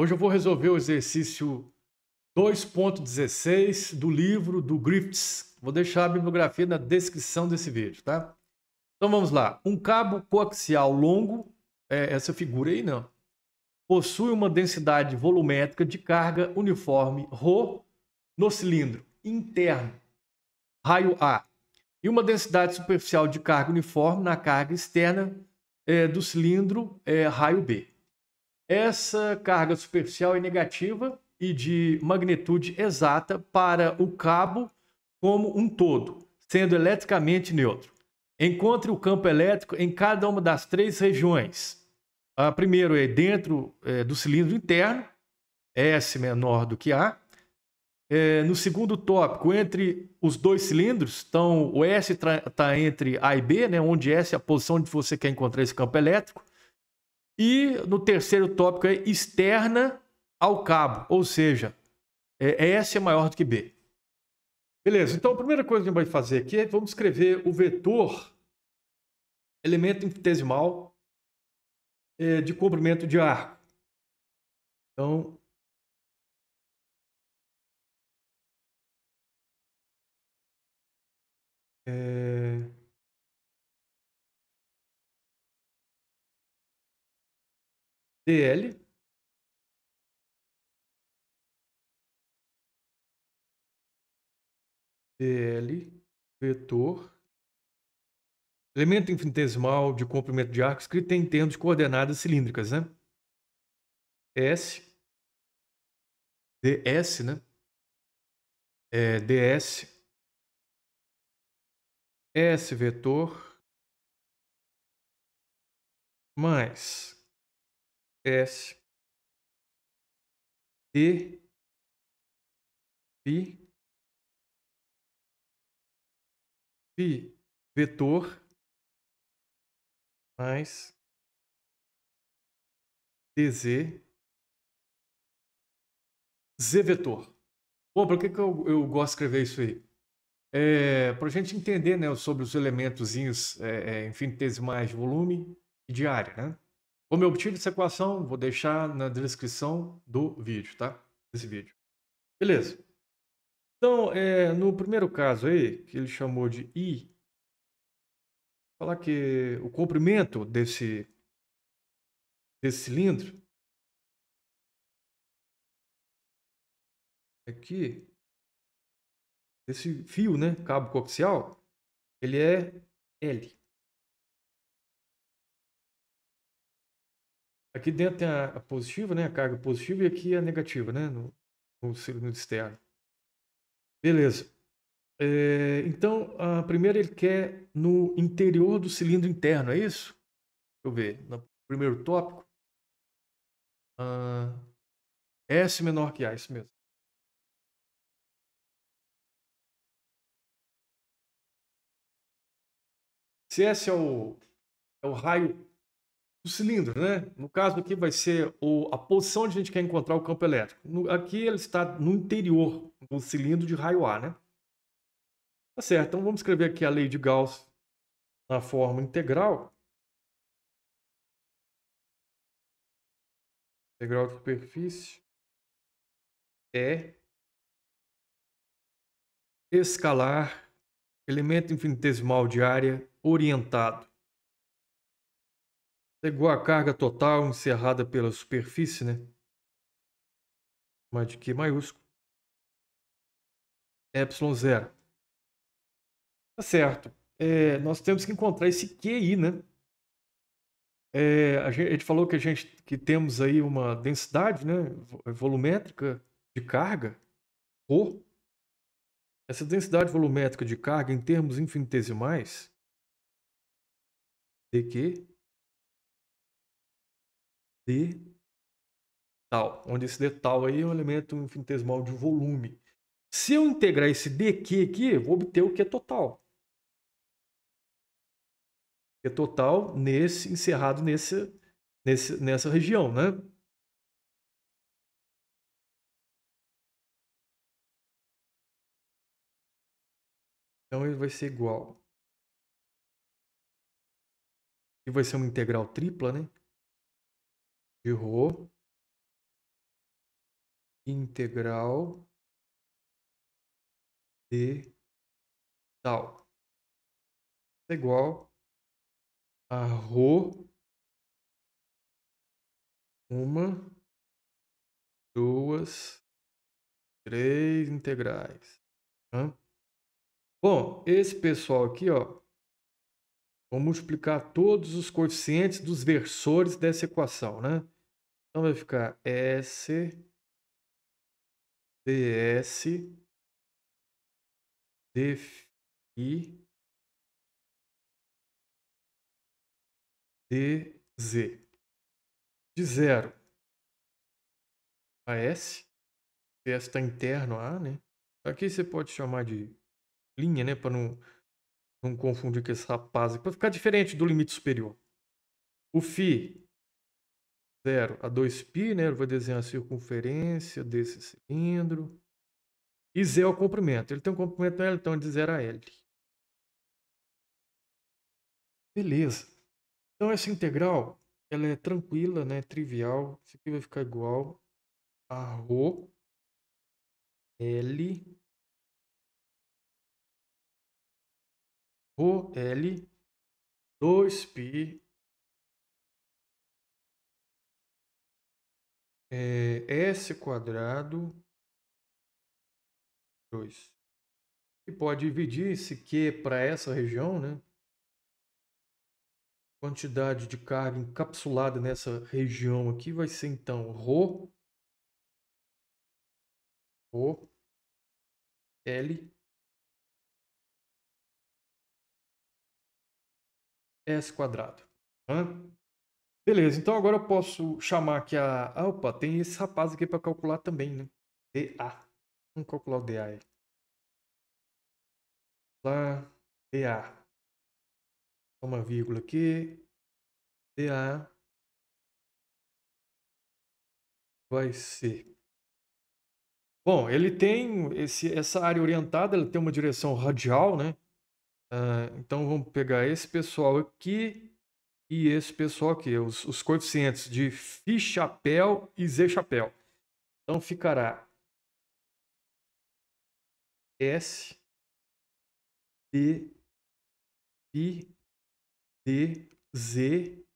Hoje eu vou resolver o exercício 2.16 do livro do Griffiths. Vou deixar a bibliografia na descrição desse vídeo, tá? Então vamos lá. Um cabo coaxial longo, é essa figura aí não, possui uma densidade volumétrica de carga uniforme ρ no cilindro interno, raio A, e uma densidade superficial de carga uniforme na carga externa é, do cilindro, é, raio B. Essa carga superficial é negativa e de magnitude exata para o cabo como um todo, sendo eletricamente neutro. Encontre o campo elétrico em cada uma das três regiões. A primeiro é dentro é, do cilindro interno, S menor do que A. É, no segundo tópico, entre os dois cilindros, então o S está entre A e B, né, onde S é a posição onde você quer encontrar esse campo elétrico. E no terceiro tópico é externa ao cabo, ou seja, é, S é maior do que B. Beleza, então a primeira coisa que a gente vai fazer aqui é vamos escrever o vetor elemento infinitesimal é, de comprimento de arco. Então, é... dl dl vetor. Elemento infinitesimal de comprimento de arco escrito em termos de coordenadas cilíndricas, né? S. Ds, né? É, ds s vetor. Mais S D Phi Phi vetor mais DZ Z vetor. Bom, por que, que eu, eu gosto de escrever isso aí? É, para a gente entender né, sobre os elementos é, é, infinitesimais de volume e de área. Né? Como eu obtive essa equação, vou deixar na descrição do vídeo, tá? Desse vídeo. Beleza. Então, é, no primeiro caso aí, que ele chamou de I, falar que o comprimento desse, desse cilindro aqui, esse fio, né, cabo coaxial, ele é L. Aqui dentro tem a, positiva, né? A carga positiva e aqui a negativa, né? No, no cilindro externo. Beleza. É, então, a primeira ele quer no interior do cilindro interno, é isso? Deixa eu ver. No primeiro tópico. Uh, S menor que A, isso mesmo. Se S é o, é o raio do cilindro, né? No caso aqui vai ser o, a posição onde a gente quer encontrar o campo elétrico. No, aqui ele está no interior do cilindro de raio A, né? Tá certo, então vamos escrever aqui a lei de Gauss na forma integral. Integral de superfície é escalar elemento infinitesimal de área orientado igual a carga total encerrada pela superfície, né? Mas de Q maiúsculo. Epsilon zero. Tá certo. É, nós temos que encontrar esse QI, né? É, a, gente, falou que a gente que temos aí uma densidade, né, volumétrica de carga, ou essa densidade volumétrica de carga em termos infinitesimais, dq d tal, onde esse d tal aí é um elemento infinitesimal de volume. Se eu integrar esse dq aqui, vou obter o que é total. É total nesse encerrado nesse, nesse, nessa região, né? Então ele vai ser igual. E vai ser uma integral tripla, né? De Rho integral de tal é igual a rho uma, duas, três integrais. Tá? Bom, esse pessoal aqui, ó, vou multiplicar todos os coeficientes dos versores dessa equação, né? Então vai ficar S ds dφ dz de 0 a S. S está interno a A, né? Aqui você pode chamar de linha, né? Para não, não confundir com esse rapaz. Para ficar diferente do limite superior. O φ 0 a 2π, né? Eu vou desenhar a circunferência desse cilindro. E Z é o comprimento. Ele tem um comprimento L, então de 0 a L. Beleza. Então essa integral ela é tranquila, né? Trivial. Isso aqui vai ficar igual a Rho L Rho L 2π é, S quadrado 2. E pode dividir esse Q para essa região, né? quantidade de carga encapsulada nessa região aqui vai ser então ρ, ρ L S quadrado. Beleza, então agora eu posso chamar aqui a... Ah, opa, tem esse rapaz aqui para calcular também, né? DA. Vamos calcular o DA aí. Lá, DA uma vírgula aqui, DA vai ser. Bom, ele tem esse, essa área orientada, ele tem uma direção radial, né? Uh, então vamos pegar esse pessoal aqui e esse pessoal aqui, os, os coeficientes de Φ chapéu e Z chapéu. Então ficará S, D, I, D, Z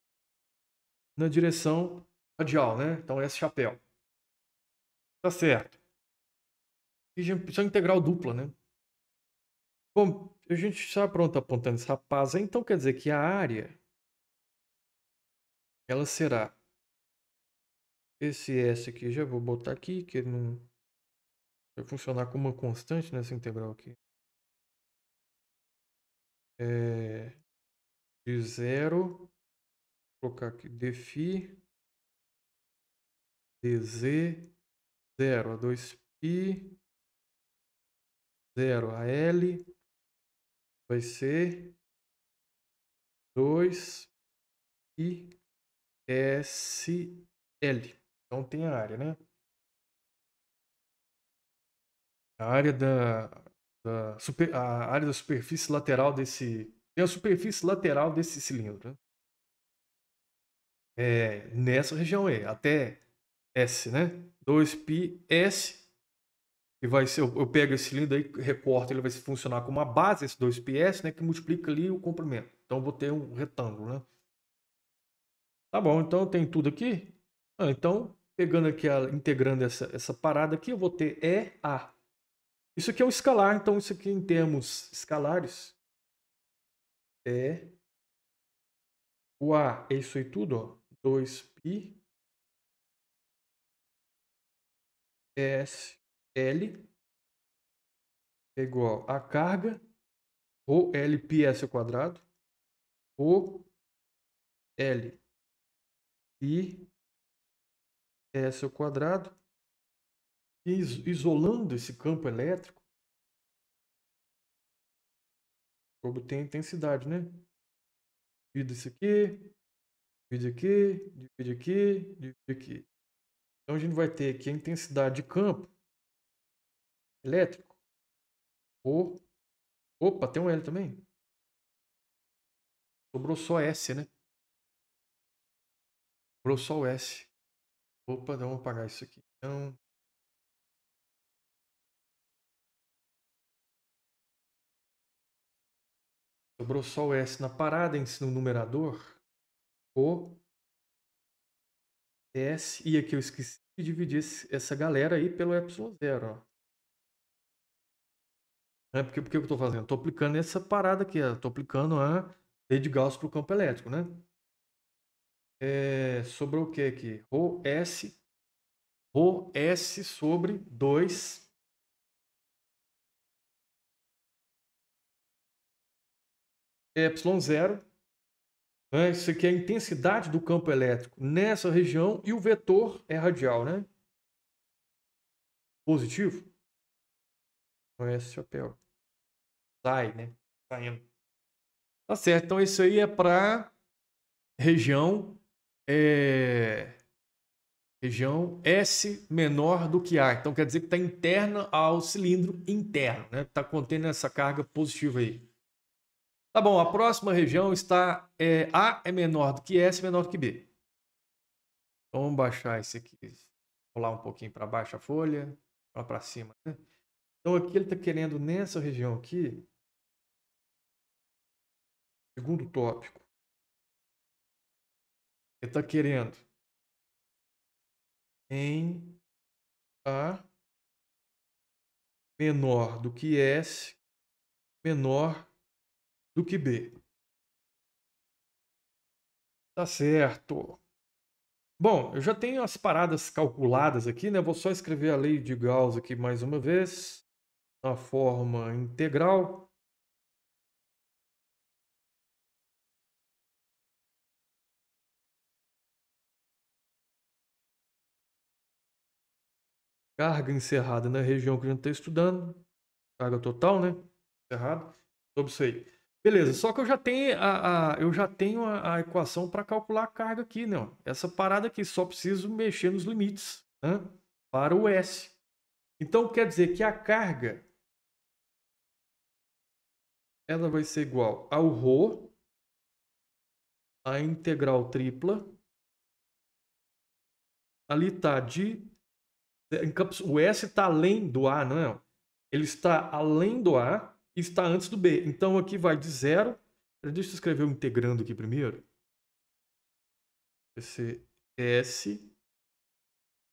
na direção radial, né? Então S chapéu. Tá certo. É integral dupla, né? Bom, a gente já pronto apontando esse rapaz então quer dizer que a área ela será esse S aqui, já vou botar aqui, que não vai funcionar como uma constante nessa integral aqui. É, de zero, vou colocar aqui dφ dz 0 a 2π 0 a L vai ser 2 e SL. Então tem a área, né? A área da, da super, a área da superfície lateral desse tem a superfície lateral desse cilindro. Né? É, nessa região E, até S, né? 2π S, vai ser, eu pego esse cilindro aí, recorto, ele vai funcionar como uma base, esse 2πs, né? Que multiplica ali o comprimento. Então eu vou ter um retângulo, né? Tá bom, então tem tudo aqui. Ah, então, pegando aqui, a, integrando essa, essa parada aqui, eu vou ter EA. Isso aqui é um escalar, então isso aqui em termos escalares é o A é isso aí tudo, ó. 2π S L é igual a carga ou L pi S ao quadrado ou L pi S ao quadrado isolando esse campo elétrico obtém intensidade, né? Divide isso aqui, divide aqui, divide aqui, divide aqui. Então a gente vai ter aqui a intensidade de campo elétrico. O, opa, tem um L também. Sobrou só S, né? Pro Sol S. Opa, vamos apagar isso aqui. Então, Sobrou só o S na parada, em no numerador. O S. E aqui eu esqueci de dividir essa galera aí pelo Y0. É porque, porque eu estou fazendo? Estou aplicando essa parada aqui. Estou aplicando a lei de Gauss para o campo elétrico. Né? É, sobrou o que aqui? Rho S. Rho S sobre 2 ε0. Né? Isso aqui é a intensidade do campo elétrico nessa região e o vetor é radial, né? Positivo. Então, esse chapéu. Sai, né? Saindo. Tá certo. Então, isso aí é para região é... região S menor do que A. Então, quer dizer que está interna ao cilindro interno, né? Está contendo essa carga positiva aí. Tá bom, a próxima região está. É, a é menor do que S, menor do que B. Então vamos baixar esse aqui. Rolar um pouquinho para baixo a folha. Lá para cima. Né? Então aqui ele está querendo nessa região aqui. Segundo tópico. Ele está querendo em A menor do que S, menor do que B. Tá certo. Bom, eu já tenho as paradas calculadas aqui, né? Vou só escrever a lei de Gauss aqui mais uma vez, na forma integral. Carga encerrada na região que a gente está estudando. Carga total, né? Encerrada. Sobre isso aí. Beleza, só que eu já tenho a, a eu já tenho a, a equação para calcular a carga aqui, né? Essa parada aqui, só preciso mexer nos limites né? para o S. Então quer dizer que a carga ela vai ser igual ao ρ, a integral tripla. Ali está de. O S está além do A, não é? Ele está além do A está antes do B. Então aqui vai de zero. Deixa eu escrever o integrando aqui primeiro. Vai ser S,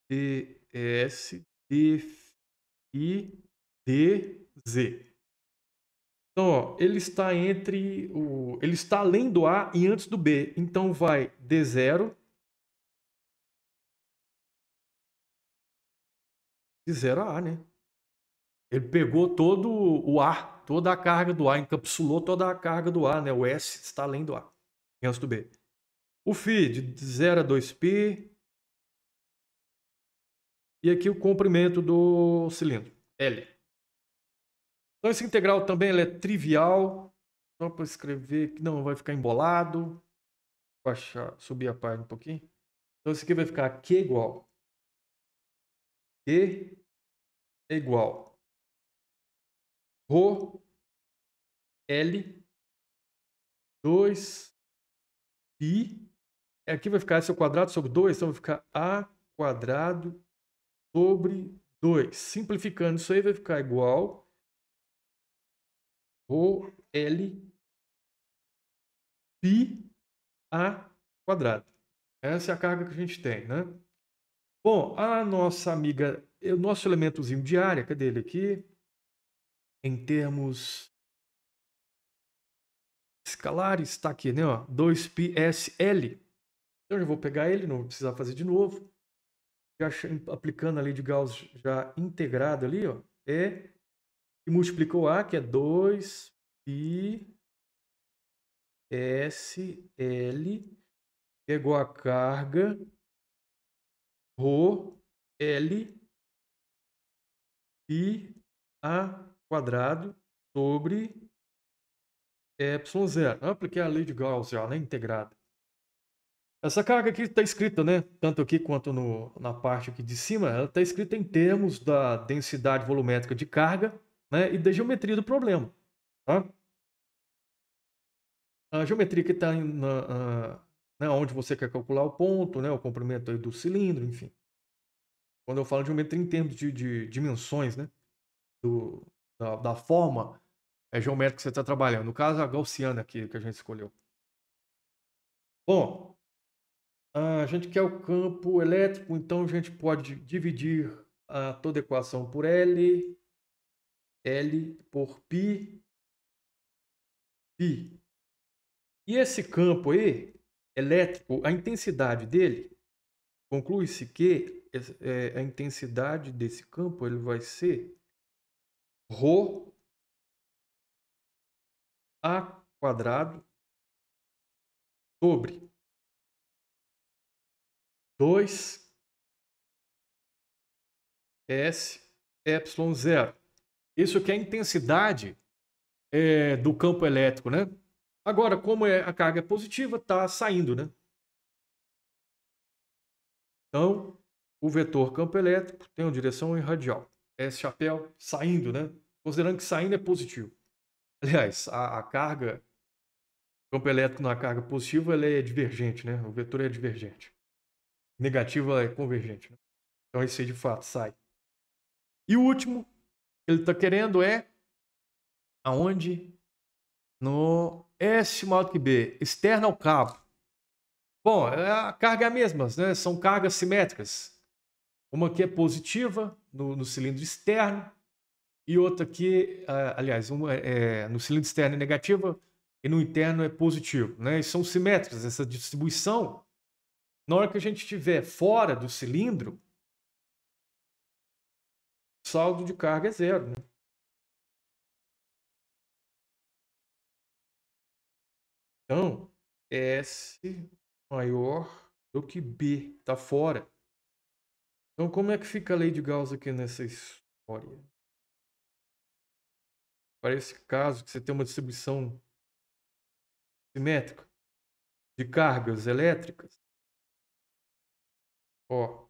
D, S, D, I, D, Z. Então, ó, ele está entre o. Ele está além do A e antes do B. Então vai D0. De 0 a A, né? Ele pegou todo o ar toda a carga do A, encapsulou toda a carga do A, né? O S está além do A, antes do B. O φ de 0 a 2π. E aqui o comprimento do cilindro, L. Então esse integral também é trivial. Só para escrever que não vai ficar embolado. Baixar, subir a página um pouquinho. Então esse aqui vai ficar Q igual. Q é igual Rho L 2 pi. Aqui vai ficar S ao quadrado sobre 2, então vai ficar A quadrado sobre 2. Simplificando isso aí vai ficar igual Rho L pi A quadrado. Essa é a carga que a gente tem, né? Bom, a nossa amiga, o nosso elementozinho de área, cadê ele aqui? em termos escalares, está aqui, né? 2πsl. Então eu já vou pegar ele, não vou precisar fazer de novo. Já aplicando a lei de Gauss já integrado ali, ó, é e multiplicou A, que é 2 π SL é igual a carga Rho L pi A quadrado sobre epsilon zero. Eu apliquei a lei de Gauss já, né? Integrada. Essa carga aqui está escrita, né? Tanto aqui quanto no, na parte aqui de cima, ela está escrita em termos da densidade volumétrica de carga né? e da geometria do problema. Tá? A geometria que está né, onde você quer calcular o ponto, né, o comprimento do cilindro, enfim. Quando eu falo de geometria em termos de, de dimensões, né, do, da, da forma é, geométrico que você está trabalhando. No caso, a gaussiana aqui que a gente escolheu. Bom, a gente quer o campo elétrico, então a gente pode dividir a toda a equação por L, L por π, π. E esse campo aí, elétrico, a intensidade dele, conclui-se que é, a intensidade desse campo ele vai ser ρ a quadrado sobre 2 S epsilon zero. Isso aqui é a intensidade é, do campo elétrico, né? Agora, como é, a carga é positiva, está saindo, né? Então, o vetor campo elétrico tem uma direção em radial. S chapéu saindo, né? Considerando que saindo é positivo. Aliás, a, a carga, o campo elétrico na carga positiva, é divergente, né? O vetor é divergente. Negativa é convergente. Né? Então, esse aí de fato sai. E o último ele está querendo é aonde? No S maior que B, externo ao cabo. Bom, é a carga é a mesma, né? são cargas simétricas. Uma aqui é positiva no, no cilindro externo e outra aqui, aliás, uma é, no cilindro externo é negativa e no interno é positivo. Né? E são simétricas, essa distribuição. Na hora que a gente estiver fora do cilindro, saldo de carga é zero. Né? Então, S maior do que B, está fora. Então, como é que fica a lei de Gauss aqui nessa história? Para esse caso, que você tem uma distribuição simétrica de cargas elétricas, ó,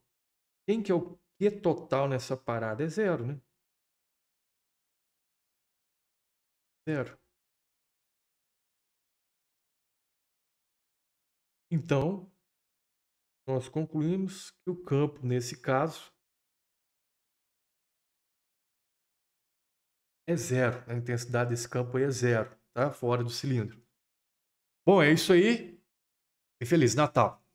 quem que é o Q total nessa parada? É zero, né? Zero. Então, nós concluímos que o campo, nesse caso, é zero. A intensidade desse campo aí é zero, tá? Fora do cilindro. Bom, é isso aí. E Feliz Natal!